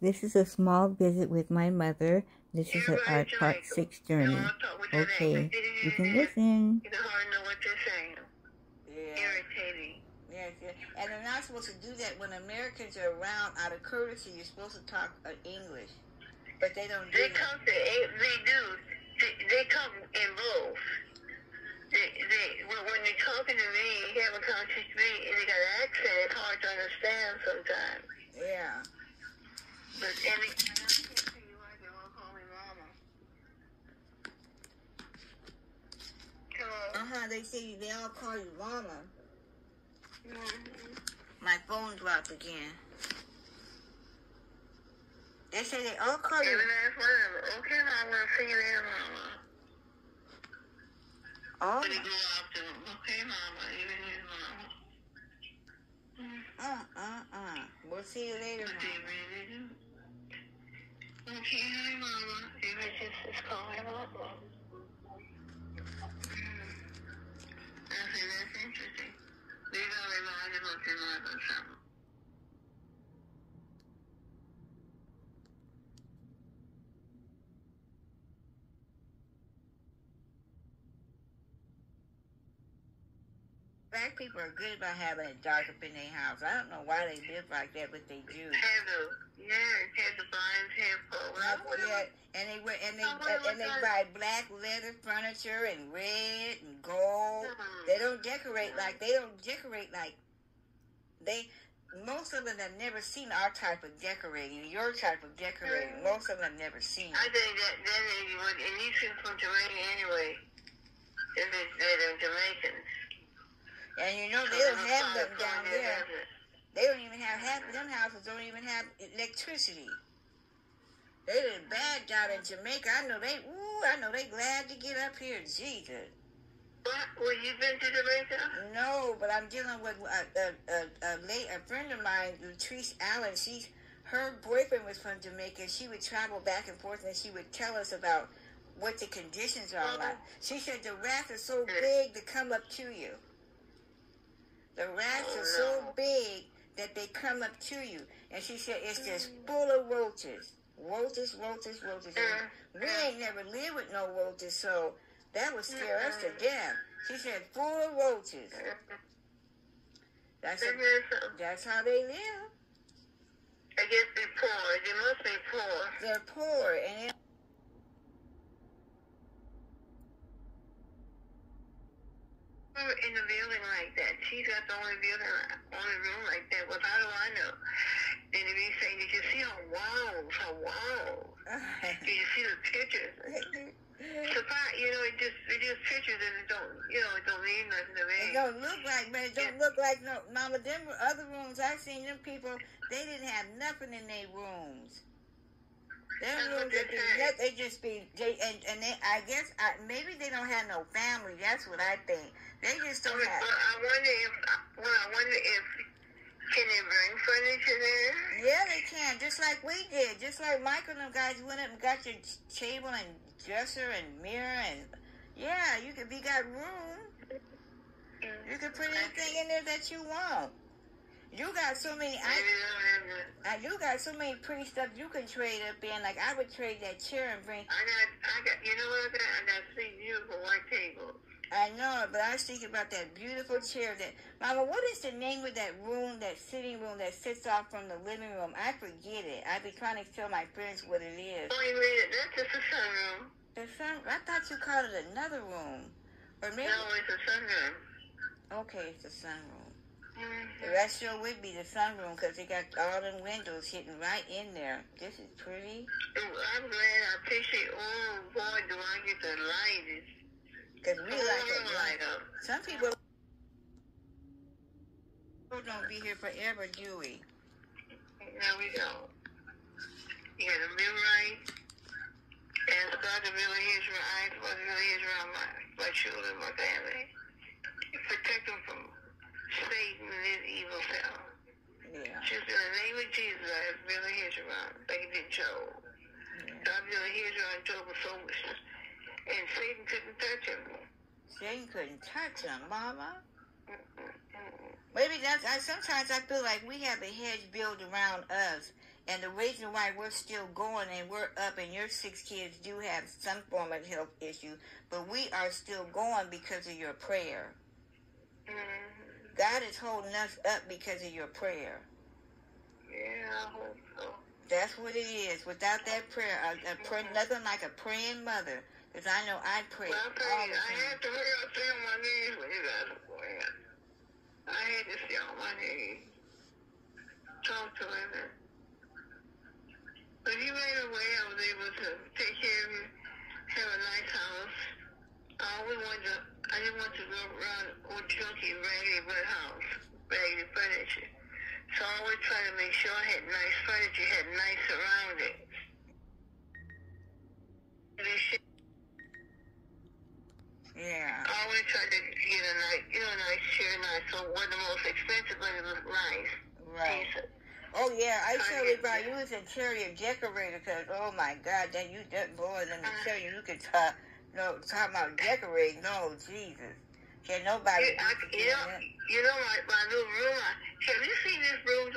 This is a small visit with my mother. This is a, our part six journey. Okay, you can listen. You can hardly know what they're saying. Yeah. Irritating. Yes, yes. And they're not supposed to do that when Americans are around. Out of courtesy, you're supposed to talk uh, English, but they don't do They that. come to, they do. They, they come in both. They, they, when, when they're talking to me, you have a conversation with me, and they got an accent, it's hard to understand sometimes. Yeah. But any, I can't you why they call me mama. Hello. Uh huh. They say they all call you mama. Mm-hmm. My phone dropped again. They say they all call you. Every last one of them. Okay, mama, see you later, mama. Oh. But they go after them. Okay, mama, even his mama. Uh uh uh. We'll see you later. Mama. Really do. Okay, hi, mama. Even just it's calling mama. I say mm. that's interesting. They don't remind him of their mother or Black people are good about having it dark up in their house. I don't know why they live like that, but they do. Had the, yeah, had the blinds, had pole. I wonder what- Yeah, and they wear and they wonder and they buy black leather furniture and red and gold. Hmm. They don't decorate like they don't decorate like they. Most of them have never seen our type of decorating, your type of decorating. Mhm. Most of them have never seen. I think that that is what and people from Jamaica anyway. If it's they're Jamaicans. And you know they don't have them down there. They don't even have half of them houses. Don't even have electricity. They did bad down in Jamaica. I know they. Ooh, I know they glad to get up here. Jesus. What? Well, you been to Jamaica? No, but I'm dealing with a a, a, a, late, a friend of mine, Latrice Allen. She's her boyfriend was from Jamaica. She would travel back and forth, and she would tell us about what the conditions are like. She said the rats are so big to come up to you. The rats are so oh, big that they come up to you, and she said it's just full of roaches, roaches, roaches, roaches. We mm-hmm. ain't never lived with no roaches, so that would scare us to mm-hmm. death. She said full of roaches. That's a, Isn't there something? that's how they live. I guess they're poor. They must be poor. They're poor, and it, We're in a building like that. She's got the only building, only room like that. Well, how do I know? Then if you say, did you see her walls? Her walls? Did you see the pictures? So far, you know, it just it just pictures and it don't, you know, it don't mean nothing to me. It don't look like, but it don't look like no. Mama, them other rooms I seen them people, they didn't have nothing in their rooms. Their That's what rooms, they they, be, say. they just be, they, and and they, I guess, I, maybe they don't have no family. That's what I think. They just don't But have. I wonder if, well, I wonder if can they bring furniture there? Yeah, they can, just like we did. Just like Michael and them guys went up and got your table and dresser and mirror and yeah, you could be got room. Mm-hmm. You can put anything in there that you want. You got so many. I, they don't have the. I you got so many pretty stuff you can trade up in. Like I would trade that chair and bring. I got, I got, you know what I got? I got three beautiful white tables. I know, but I was thinking about that beautiful chair. That Mama, what is the name of that room, that sitting room that sits off from the living room? I forget it. I've been trying to tell my friends what it is. Oh, you mean it? That's just a sunroom. The sun. I thought you called it another room, or maybe. No, it's a sunroom. Okay, it's the sunroom. Mm-hmm. That sure would be the sunroom because they got all them windows hitting right in there. This is pretty. I'm glad. I appreciate. Oh boy, do I get the light? Because we It's like it. light up. Some people don't be here forever, do we? No, we don't. You got to live right. And God to really his eyes, to really his around my, my children, my family. Protect them from his evil self. Yeah. Just in the name of Jesus, I have really his around, like it did Job. God really his around Job was so much. And Satan couldn't touch him. Satan couldn't touch him, Mama. Maybe that's. I, sometimes I feel like we have a hedge built around us, And the reason why we're still going and we're up and your six kids do have some form of health issue, but we are still going because of your prayer. Mm-hmm. God is holding us up because of your prayer. Yeah, I hope so. That's what it is. Without that prayer, a, a pray, mm-hmm. nothing like a praying mother. Because I know I pray well, I pray, all the time. I had to hurry up on my knees when you guys were praying. I had to stay on my knees. Talk to him. But he made a way I was able to take care of you, have a nice house. I always wanted to, I didn't want to go around old junky, raggedy but house, raggedy furniture. So I always try to make sure I had nice furniture, had nice surroundings. Yeah. I always try to get a nice, you know, nice chair, nice. So one of the most expensive, but it was nice. Right. Decent. Oh yeah, I tell you about you was a chariot decorator because oh my God, that you that boy, let me uh, tell you, you could uh, talk, no, talking about decorating. No, Jesus. Can nobody? It, I, you, know, you know my, my new room. I, have you seen this room?